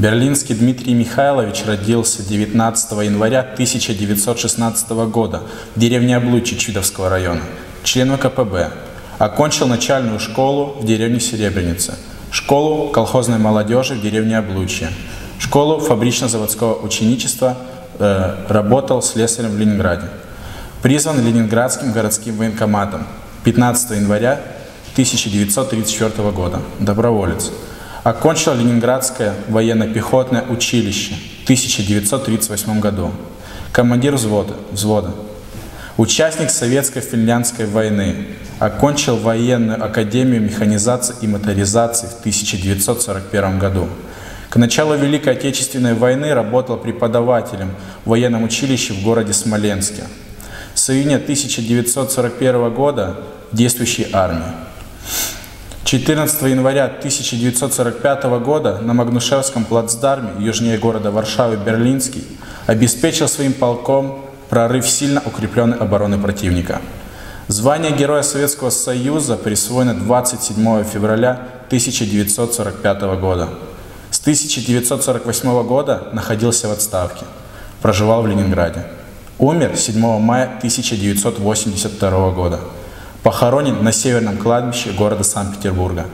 Берлинский Дмитрий Михайлович родился 19 января 1916 года в деревне Облучи Чудовского района, член ВКПБ. Окончил начальную школу в деревне Серебряница, школу колхозной молодежи в деревне Облучье, школу фабрично-заводского ученичества, э, работал слесарем в Ленинграде. Призван Ленинградским городским военкоматом 15 января 1934 года. Доброволец. Окончил Ленинградское военно-пехотное училище в 1938 году. Командир взвода. взвода. Участник Советско-финляндской войны. Окончил военную академию механизации и моторизации в 1941 году. К началу Великой Отечественной войны работал преподавателем в военном училище в городе Смоленске. С июня 1941 года действующей армии. 14 января 1945 года на Магнушевском плацдарме, южнее города Варшавы, Берлинский, обеспечил своим полком прорыв сильно укрепленной обороны противника. Звание Героя Советского Союза присвоено 27 февраля 1945 года. С 1948 года находился в отставке, проживал в Ленинграде. Умер 7 мая 1982 года. Похоронен на Северном кладбище города Санкт-Петербурга.